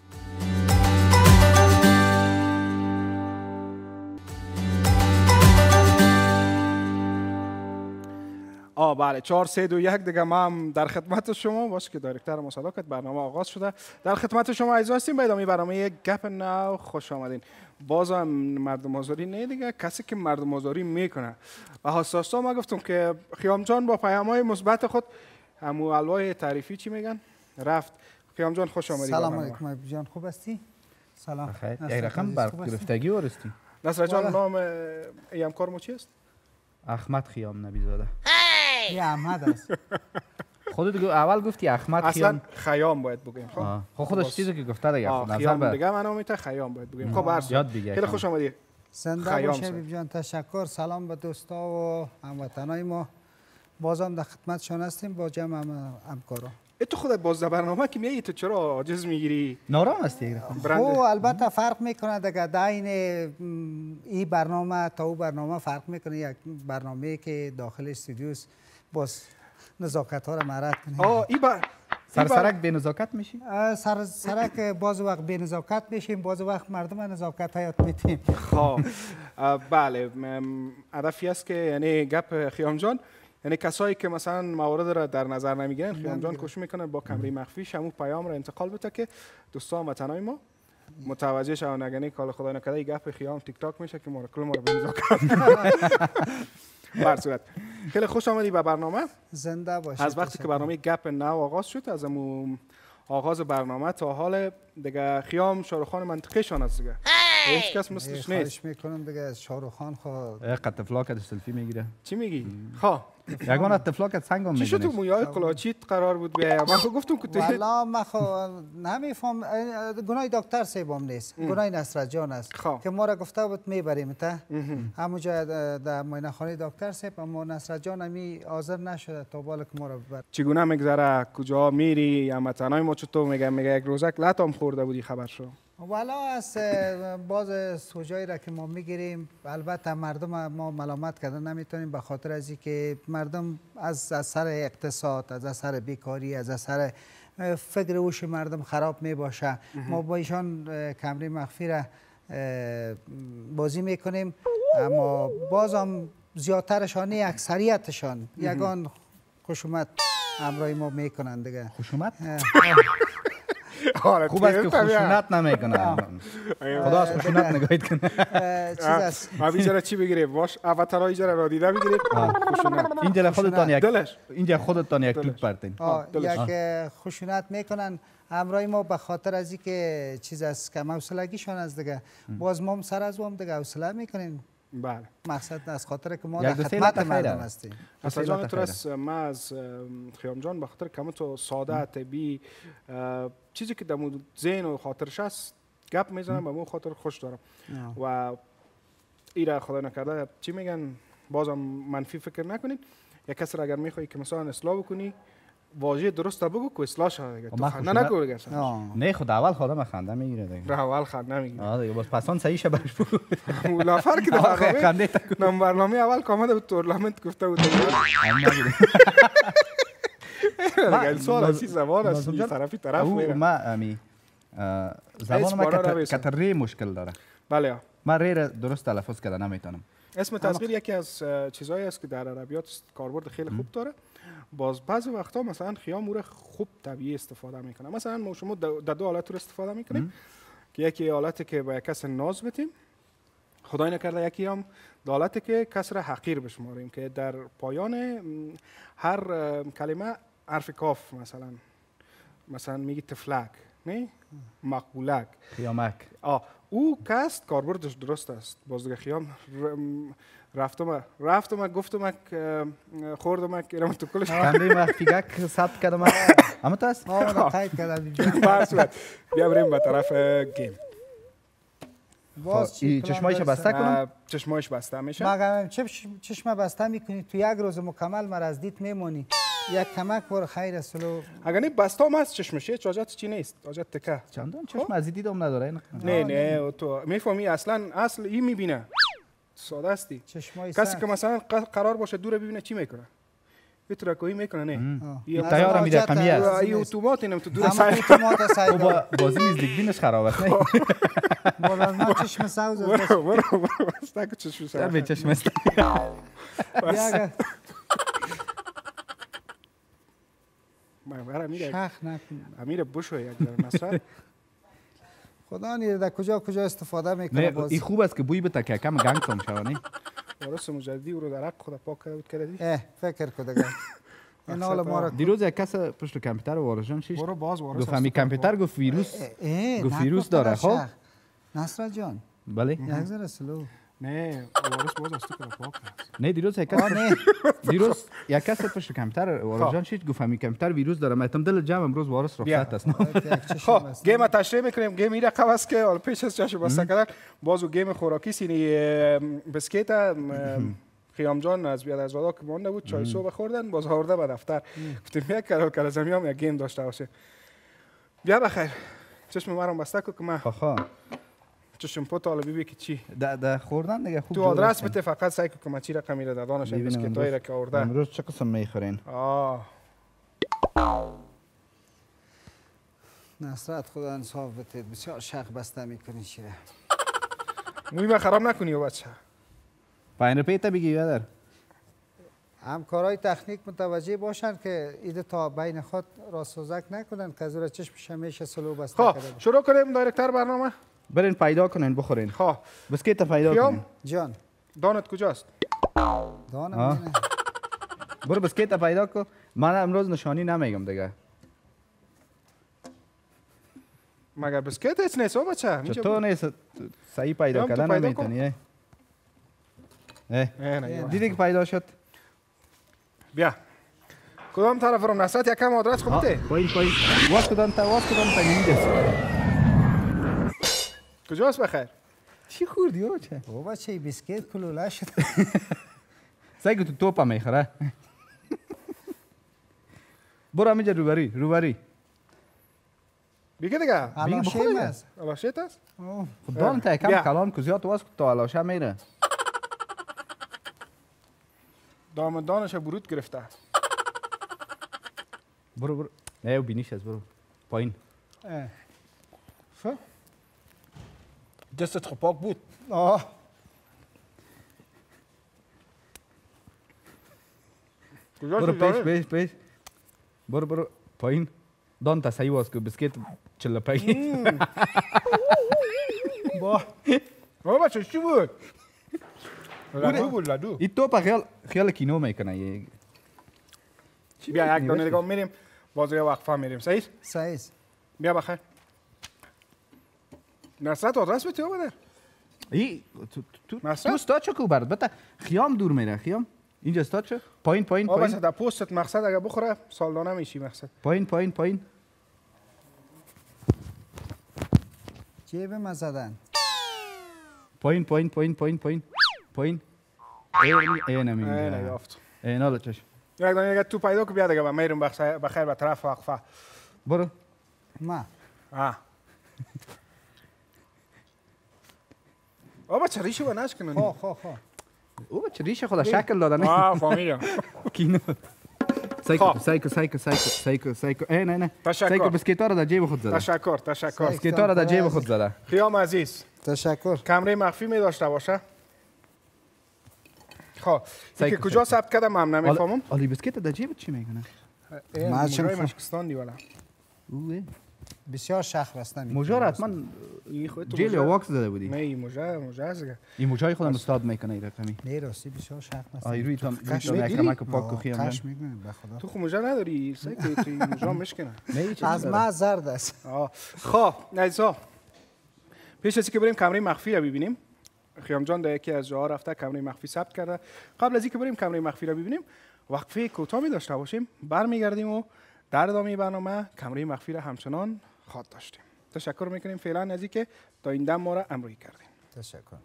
آ بله. چهار سه دو یک. دیگه ما هم در خدمت شما باش که دایرکتر مسابقات برنامه آغاز شده. در خدمت شما عزیز هستیم. به ادامه برنامه گپ نو خوش آمدین. باز هم مردم آزاری نه دیگه. کسی که مردم آزاری می‌کنه. و حساسا ما گفتم که خیام جان با پیام های مثبت خود همو الوای تعریفی چی میگن؟ رفت. خیام جان خوش آمدی سلام. علیکم جان. خوب هستی؟ سلام. یک رقم بر؟ گرفتگی ورستی نصر جان. نام ایم کارمو چی است؟ احمد خیام نبی زاده یه احمد است. خودت گو- اول گفتی احمد اصلا خیام. خیام باید بگیم خب. خب خودش باز. چیزی که گفته دیگه خب نظر خیام به دیگه من نامیته خیام باید بگیم. خب عرض یاد دیگه خیلی. خوش آمدی زنده. ابی جان تشکر. سلام به دوستا و هموطنای ما. بازم در خدمتشان هستیم با جمع هم همکارا. ای تو خودت باز در برنامه که میایی تو چرا عاجز می‌گیری؟ نارام هستی خب البته فرق می‌کنه دیگه دین این برنامه تا او برنامه فرق می‌کنه. یک برنامه که داخل استودیوس باز نزاکت ها را مرد کنیم. آه ای با سرسرک به نزاکت میشی اه، سر سرک باز وقت به نزاکت میشیم باز وقت مردم نزاکت حیات میتیم خب بله هدفی است که یعنی گپ خیام جان. یعنی کسایی که مثلا موارد را در نظر نمی‌گیرن خیام جان کوشش می‌کنه با کمری مخفی شمو پیام را انتقال بده که دوستان وطنای ما متوجه شون اگر نه کال خدا نکرده گپ خیام تیک تاک میشه که ما را کل ما به نزاکت. بر صورت. خیلی خوش آمدی به برنامه. زنده باشید از وقتی که. برنامه گپ نو آغاز شد از امو آغاز برنامه تا حال. دیگه خیام شاروخان منطقه شان است دیگه؟ هیچ کس مثلش نیست. خواهش می‌کنم دیگه از شاروخ خان خواهد قد تفلاکت سلفی می‌گیره. چی میگی؟ خواه یگان از تفلاکت سنگم چی شد مویای قلاچیت قرار بود بیای؟ من خود گفتم که تو والا من خو نمیفهم. گناه دکتر سیبام نیست. گناه نصرت جان است. خب. که ما را گفته بود می‌بریم تا؟ همونجا در- در معاینه خانه دکتر سیب اما نصرت جان همی حاضر نشده تا بالا که ما را ببر. چگونه میگذره؟ کجا میری؟ یا متنای ما چطور میگه؟ میگه یک روزک لطام خورده بودی خبر شو. والا از باز سوجایی را که ما می‌گیریم البته مردم ما ملامت کردن نمی‌تونیم به خاطر از که مردم از اثر اقتصاد از اثر بیکاری از اثر فکر اوش مردم خراب می باشه ما با ایشان کمری مخفی را بازی می‌کنیم. اما بازم زیادترشان نه اکثریتشان یگان خشونت همراه ما می‌کنن دیگه. خشونت آره خوب است که خدا از خشونت نگاهید کنه چیز است چی بگیری باش اوتر ایجاره را خودتان یک دلش اینجا خودتان یک. یک می‌کنن همراه ما به خاطر از که چیز است که حوصلگیشان از دیگه باز ما هم سر از هم دیگه حوصله می‌کنیم بله. مقصد از خاطر که ما در خدمت. مردم هستیم. اصلا جان. است ما از ام، خیام جان به خاطر کم تو ساده طبیعی اه، چیزی که در ذهن و خاطرش هست گپ می‌زنم به مو خاطر خوش دارم. و ایره خدا نکرده چی میگن؟ بازم منفی فکر نکنید. یک کسی را اگر می‌خوای که مثلا اصلاح بکنی واژه درست بگو که اصلاح شده دیگه. تو من خنده نکن دیگه. نه خود اول خودم خنده می‌گیره دیگه. را اول خنده نمیگی آه دیگه باز پسان صحیح شه برش بگو مولافر که در آخه برنامه خنده نم برنامه اول که آمده بود تورنمنت گفته بود. دیگه سوال از زبان طرفی طرف او میره. ما امی زبان ما اسم بارا کتر- رویسم. کتر ری مشکل داره. بله. من ری درست تلفظ کرده نمی‌تونم. اسم تصغیر یکی از چیزهایی است که در عربیات کاربرد خیلی خوب داره. باز بعضی وقتا مثلا خیام را خوب طبیعی استفاده می‌کنه. مثلا ما شما در دو حالت رو استفاده می‌کنیم که یکی حالتی که به یک کس ناز بتیم. خدای نکرده یکی هم در حالتی که کس را حقیر بشماریم که در پایان هر کلمه حرف کاف مثلا. مثلا میگی تفلک نه؟ مقبولک. خیامک. آه او کست کاربردش درست است. باز دیگه خیام رفتم رفتم گفتم خوردم که تو کلش. کمری مخفیگک ثبت کردم. اما تو است ما را تایید کردم بیا بریم به طرف گیم. باز خب، چشمایش بسته؟ کنم. چشمایش بسته میشه؟ مگم چش- چشم بسته می‌کنی؟ تو یک روز مکمل مرا از دید میمونی. یک کمک بر خیر است لو اگر نه بسته هم هست چشمشه حاجت چی نیست؟ حاجت تکه. چندان چشم از دیدم نداره نه نه تو می‌فهمی؟ اصلا اصل این می‌بینه. ساده استی چشمای کسی سر. که مثلا قرار باشه دور ببینه چی می‌کنه؟ یه می‌کنه نه. آن میده. از ای این است. اتومات اینم تو دور اما سعی تو تومات سعی او با بازی نزدیک بینش خراب است نه بالا من چشم سوز. برو برو بسته که چشم در سر به چشم است. من شخ نکن. امیر بشو یک در نصرت خدا نیره در کجا کجا استفاده می‌کنه؟ نه باز این خوب است که بوی بتا که کم گنگ کم شوه نه وارث مجددی او رو در حق خود پاک کرده بود کردی؟ اه فکر کن دیگه این حال ما را دیروز یک کس پشت کامپیوتر وارجان شیش برو باز وارث گفت همی کامپیوتر گفت ویروس گفت ویروس داره خب؟ شخ. نصرت جان. بله. یک ذره سلو. نه وارث باز است که پاک نه دیروز یک نه دیروز یک کس پشت کامپیوتر وارجان شیش گفت همی کامپیوتر ویروس داره من دل جمع امروز بیا. رخصت است خب. گیم تشریح می‌کنیم گیم این رقم است که حالا پیش از چشم بسته کردن بازو گیم خوراکی سینی بسکیت ام، خیام جان از بیاد از که مانده بود چای صبح خوردن باز آورده به دفتر گفتیم یک کلو کل زمین هم یک گیم داشته باشه بیا بخیر چشم مرا بسته که من خاخا چشم پوت حالا ببین که چی؟ د د خوردن دیگه خوب تو آدرس. بده فقط سعی کن که من چی رقمی را دادانش هایی را که آورده امروز چه قسم می‌خورین آه. نصرت خدا انصاف بتید بسیار شخ بسته می‌کنی چیره موی من خراب نکنی و بچه؟ پاین پیتا بگی یادر. همکارای تکنیک متوجه باشن که ایده تا بین خود راسوزک نکنن که از او را چشم شمیش سلو بسته خب. شروع کنیم دایرکتر برنامه. برین پیدا کنین بخورین. خب. بسکیت پیدا؟ کنین. جان. دانت کجاست؟ دانم برو بسکیت پیدا کن. من امروز نشانی نمیگم دیگه. مگر بسکت هیچ نیست بچه بود. نیست؟ صحیح پیدا تو کردن. نمی‌تونی دیدی که پیدا شد؟ بیا. کدام طرف رو؟ نصرت یکم آدرس خوبته پایین پایین. واس کدام تا واس کدام تا کجاست بخیر؟ چی خوردی او چه او بچه بیسکیت کلوله شد. سعی تو توپا می‌خوره. برو همینجا روبری روبری بگه دیگه؟ علاشه بخور دیگه. است علاشت است. خب تا یکم بیا. کلان که زیاد واس تا علاشه میره. دامدانش برود گرفته. برو برو. نه او بینیش است برو. پایین. اه. خب دستت خب پاک بود. آه. برو پیش؟ پیش پیش. برو برو. پایین. دان تا صحیح واس که بسکیت چله پای با. او بچه چی بود؟ لدو بود لدو. این توپا خیال خیال کینو می‌کنه. یه بیا یک دانه دیگه میریم. باز یه وقفه میریم. صحیح صحیح بیا بخیر. نصرت آدرس بده یا بده. ای تو تو؟ تو استاد چه کو برد بتا خیام دور میره خیام. اینجا استاد چه؟ پایین پایین آه بس پایین. در پستت مقصد اگه بخوره سالانه میشی مقصد. پایین پایین پایین. جیب ما زدن؟ پایین پایین پایین پایین پایین. پایین. ای ای نمیگه یافت. ای ناله چش یک دانه دیگه تو پیدا که بیا دیگه و میریم بخیر بخیر به طرف وقفه. برو. ما. آه. آبا چه ریشو با نشکنن خو خو خو او بچه ریش خدا شکل دادن آه فامیلیا کینو سایکو. سایکو سایکو سایکو سایکو سایکو ای نه نه تشکر. سایکو بسکیتا رو در جیب خود زده تشکر تشکر. بسکیتا رو در جیب خود زده خیام عزیز تشکر کمره مخفی می داشته باشه خب سایکو، که کجا ثبت کردم هم نمی‌فهمم آلی بسکیت در جیب چی می‌کنه ما چه؟ مشکستان دی والا اوه بسیار شخر است نمی مجار حتما تو جیل یا واکس زده بودی؟ نه این مجا مجا است دیگه. این موجای خودم استاد می‌کنه این رقمی. نه راستی بسیار شخر است آی روی کش تام می‌گیری؟ پاک هم کش می‌کنی، به خدا. تو خو مجا نداری سعی کنی تو مجا مشکنه از ما زرد است. آه. خب عزیزا. پیش از که بریم کمره مخفی رو ببینیم خیام جان در یکی از جاها رفته کمره مخفی ثبت کرده. قبل از اینکه بریم کمره مخفی رو ببینیم وقفه کوتاه می داشته باشیم. برمیگردیم و در ادامه برنامه کمره مخفی را همچنان خواد داشتیم. تشکر می‌کنیم فعلا از اینکه تا این دم ما را امروی کردیم تشکر.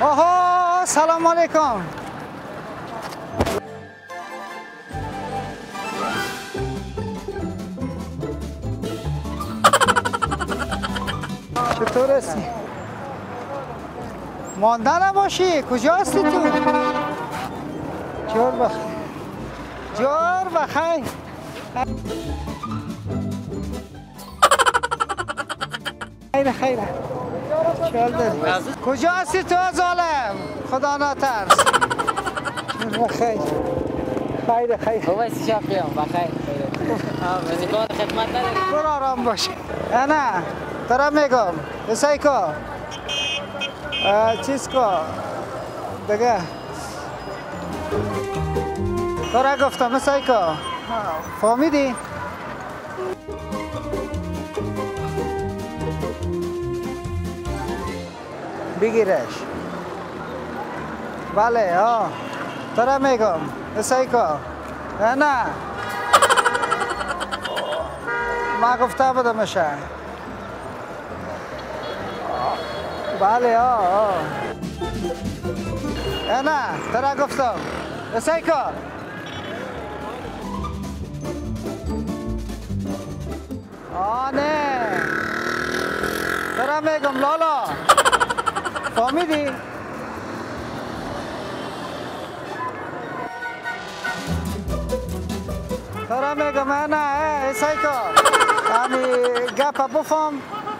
آها سلام علیکم. چطور هستی؟ مانده نباشی کجا هستی تو؟ جور بخیر جور بخیر خیر خیر. چال داری کجا هستی تو ظالم؟ خدا نترس بخیر. خیر خیر. بابا سی شاقیام بخیر وظیفه خدمت نداری؟ برو آرام باش. نه دارم میگم. اسای کو چیز کو دیگه داره گفتم اسای کو فهمیدی؟ بگیرش. بله ها دارم میگم اسای کو نه ما گفته بودمشه بله ها نه ترا گفتم. آه نه ترا میگم لالا. فهمیدی؟ ترا میگم نه اه، اسایکو همی گپ بفهم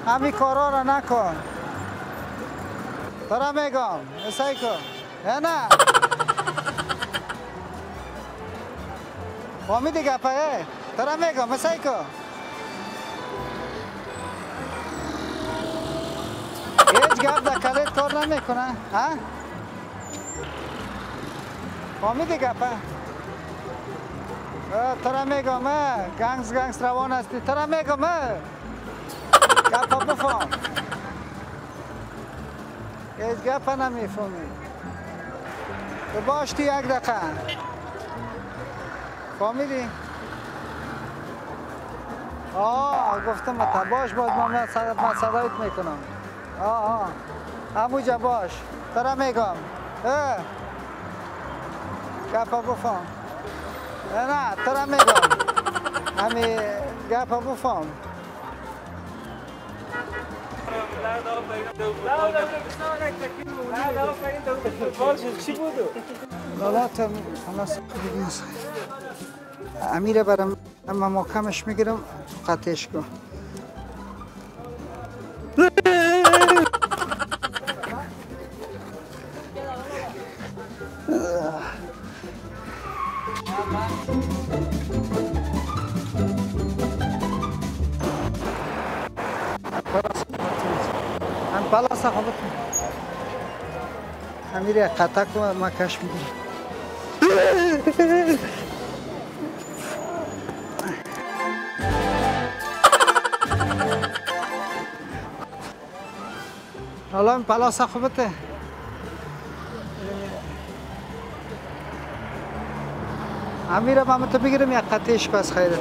همی کارا را نکن. ترا میگم اسایکو اه، نه فهمیدی گپه ترا میگم اسایکو هیچ گپ در کلیت کار نمی‌کنه. ها؟ فهمیدی گپه ترا میگم اه، گنگز روان هستی. ترا میگم. گپه بفهم. هیچ گپه نمی‌فهمی باش تو یک دقیقه فهمیدی؟ آه گفتم تا باش باز من من صدایت می‌کنم آه آه هموجا باش ترا میگم اه گپا بفهم نه ترا میگم همی گپا بفهم لالا تا خلاص امیره برم اما محکمش می‌گیرم قطعش کن صحبت امیر قطع کن ما کش می‌گیرم حالا این پلاس خوبته امیر ما تو بگیرم یک قطعش کس خیرت.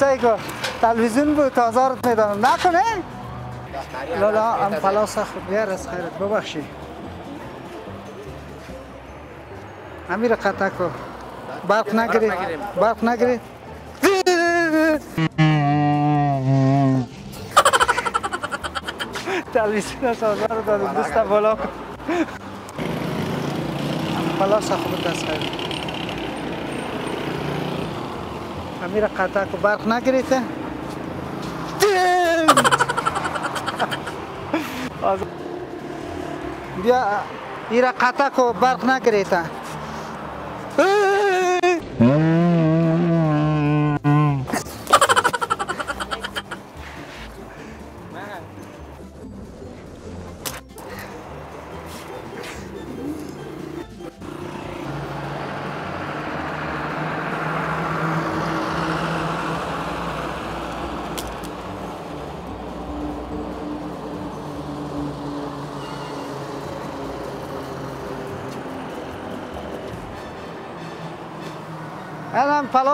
سعی کن. تلویزیون بود تازارت می‌دانم نکنه لالا ام خوب بیار از خیرت. ببخشی. امیر قطع کن برق نگیری. برق نگیری. تلویزیون سازار داد دوست بالا کن. پلاس خوب دست خیرت. امیر قطع کن برق نگیریته بیا ایرا قطع کو برق نگریتا.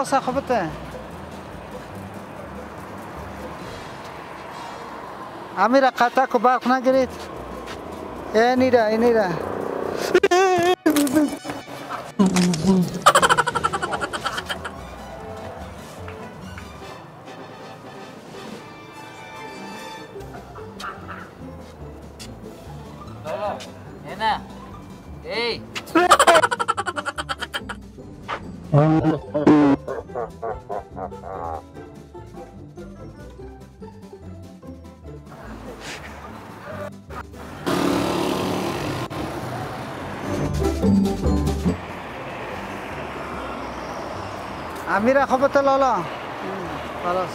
پلاس خوبته امیر قطع کو برق نگرید امیر خوبته لالا خلاص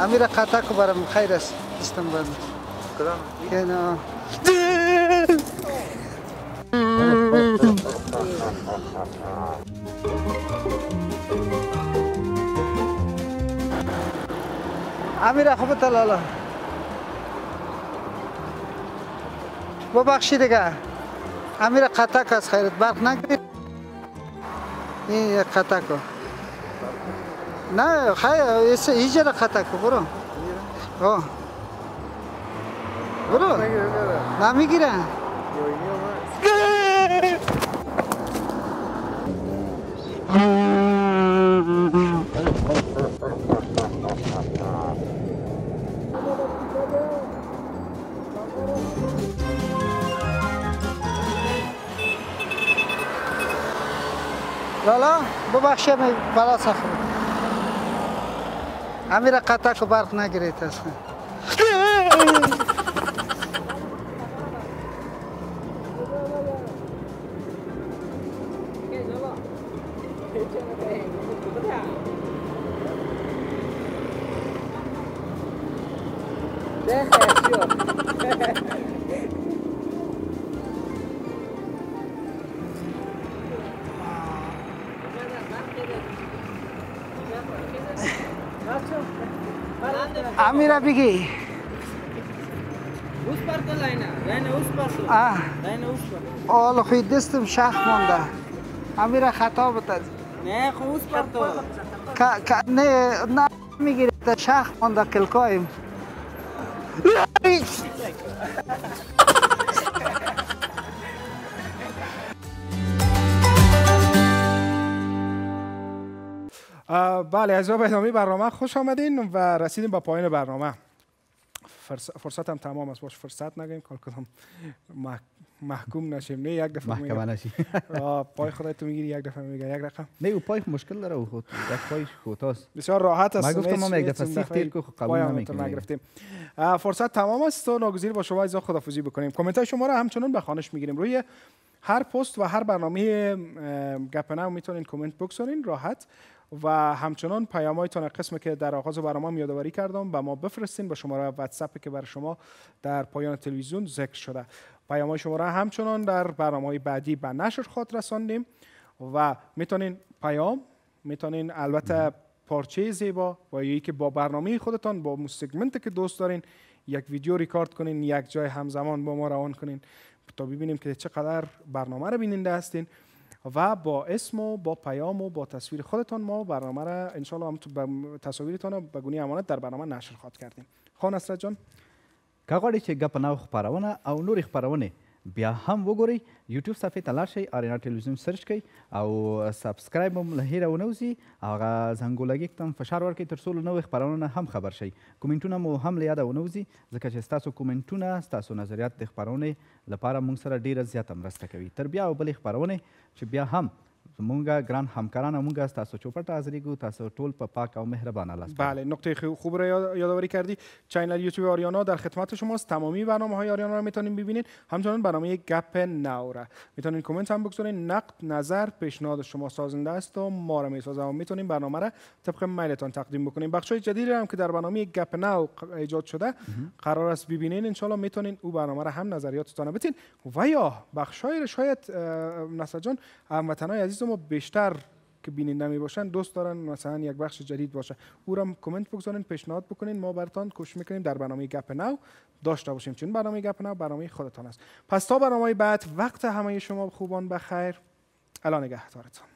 امیر قطع کو برم خیر است دستم بند کدام امیر خوبته لالا ببخشی دیگه. امیر قطع که از خیرت برق نگیرید این کن نه خیر. ایجا را قطع کن برو. آه. برو. نمی‌گیره لالا ببخشید بلا سخت امیر قطع کو برق نگیرید اصلا. امیر اوس پر آل خوی دستم شخ مانده امیر خطا بتد نه خو اوس پر تو نه نه می‌گیره شخ مانده کلکایم بله از به ادامه برنامه خوش آمدین و رسیدیم به پایان برنامه. فرص- فرصت هم تمام است باش فرصت نگیم کار کدام مح- محکوم نشیم. نه یک دفعه محکمه میگم. نشی آه، پای خودت تو می‌گیری یک دفعه میگه یک رقم. نه او پای مشکل داره او خود یک پایش کوتاست بسیار راحت است. من گفتم ما یک دفعه سیخ تیر که خب قبول پایان نمی‌کنی. تو نگرفتیم. آه، فرصت تمام است و ناگزیر با شما ایزا خدافزی بکنیم. کامنت های شما را همچنان به خانش می‌گیریم. روی هر پست و هر برنامه اه، گپ نو می‌تونین کامنت بگذارین. راحت. و همچنان پیامایتان قسمی که در آغاز برنامه یادآوری کردم به ما بفرستین به شماره واتساپی که برای شما در پایان تلویزیون ذکر شده. پیامهای شما را همچنان در برنامه های بعدی به نشر خود رساندیم و می‌تونین پیام می‌تونین البته پارچه زیبا و یا که با برنامه خودتان با سگمنتی که دوست دارین یک ویدیو ریکارد کنین یک جای همزمان با ما روان کنین تا ببینیم که چقدر برنامه رو بیننده هستین. و با اسم و با پیام و با تصویر خودتان ما برنامه را انشالله هم تصاویرتان به گونه امانت در برنامه نشر خواهد کردیم. خان اسرت جان. که غواړئ چې ګپ نو خپرونه او نورې خپرونې بیا هم وګورئ. یوټیوب صفحې ته لاړ شئ آریانا ټلویزیون search کړئ او subscribe هم له هیره ونه وځي هغه زنګولګي ته فشار ورکړئ تر څو له نوې خپرونو هم خبر شئ. کومنټونه مو هم له یاده ونه وځي ځکه چې ستاسو کومنټونه ستاسو نظریات د خپرونې لپاره موږ سره ډیره زیاته مرسته کوي. تر بیا او بلې خپرونې چې بیا هم زمونږ ګران همکاران او موږ ستاسو چوپټ حاضرېږو تاسو ټول په پاک او مهربانه لاس بله نکته خو- خوب را یاد- یادآوری کردی channel یوتیوب آریانا در خدمت شماست. تمامی برنامه های آریانا را می‌تونین ببینید. همچنان برنامه گپ نو را. می‌تونین کامنت هم بگذارین نقد نظر پیشنهاد شما سازنده است و ما را می‌سازه و می‌تونین برنامه را طبق میلتان تقدیم بکنین بخش های جدیدی را هم که در برنامه گپ ق- ایجاد شده قرار است ببینین انشالله می‌تونین او برنامه را هم نظریاتتان بتین. و یا بخش های شاید نصر جان هموطنای عزیز ما بیشتر که بیننده می باشن دوست دارن مثلا یک بخش جدید باشه. او را کامنت بگذارین پیشنهاد بکنین. ما براتان کوشش می‌کنیم در برنامه گپ نو داشته باشیم. چون برنامه گپ نو برنامه خودتان است. پس تا برنامه بعد وقت همه شما خوبان بخیر. الان نگهدارتان